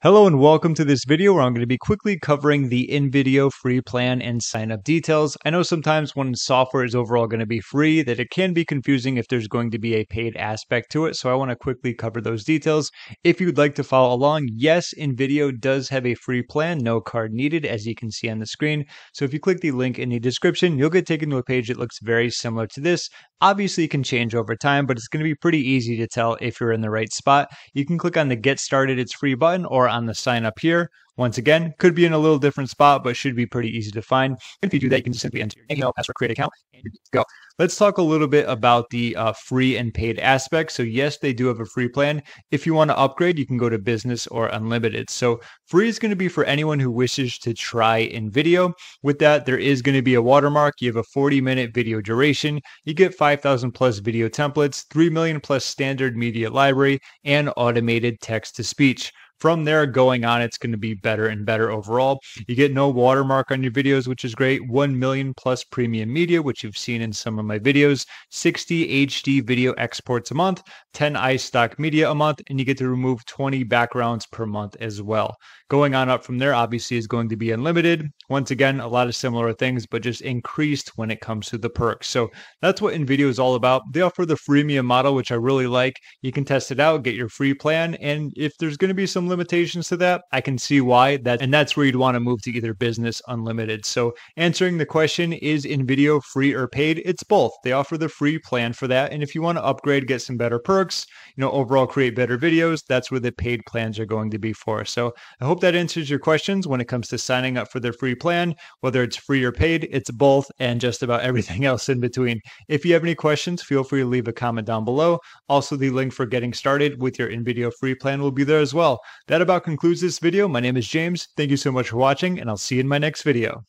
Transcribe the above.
Hello and welcome to this video where I'm going to be quickly covering the InVideo free plan and sign up details. I know sometimes when software is overall going to be free that it can be confusing if there's going to be a paid aspect to it. So I want to quickly cover those details. If you'd like to follow along, yes, InVideo does have a free plan, no card needed as you can see on the screen. So if you click the link in the description, you'll get taken to a page that looks very similar to this. Obviously it can change over time, but it's going to be pretty easy to tell if you're in the right spot. You can click on the get started, it's free button or on the sign up here. Once again, could be in a little different spot, but should be pretty easy to find. If you do that, you can just simply enter your email, password, create account, and go. Let's talk a little bit about the uh, free and paid aspect. So yes, they do have a free plan. If you want to upgrade, you can go to business or unlimited. So free is going to be for anyone who wishes to try InVideo. With that, there is going to be a watermark. You have a 40 minute video duration. You get 5,000 plus video templates, 3 million plus standard media library, and automated text to speech. From there going on, it's going to be better and better overall. You get no watermark on your videos, which is great. 1 million plus premium media, which you've seen in some of my videos. 60 HD video exports a month, 10 iStock media a month, and you get to remove 20 backgrounds per month as well. Going on up from there, obviously, is going to be unlimited. Once again, a lot of similar things, but just increased when it comes to the perks. So that's what InVideo is all about. They offer the freemium model, which I really like. You can test it out, get your free plan, and if there's going to be limitations to that, I can see why that and that's where you'd want to move to either business unlimited. So answering the question is InVideo free or paid? It's both. They offer the free plan for that. And if you want to upgrade, get some better perks, you know, overall create better videos, that's where the paid plans are going to be for. So I hope that answers your questions when it comes to signing up for their free plan, whether it's free or paid, it's both and just about everything else in between. If you have any questions, feel free to leave a comment down below. Also, the link for getting started with your InVideo free plan will be there as well. That about concludes this video. My name is James. Thank you so much for watching, and I'll see you in my next video.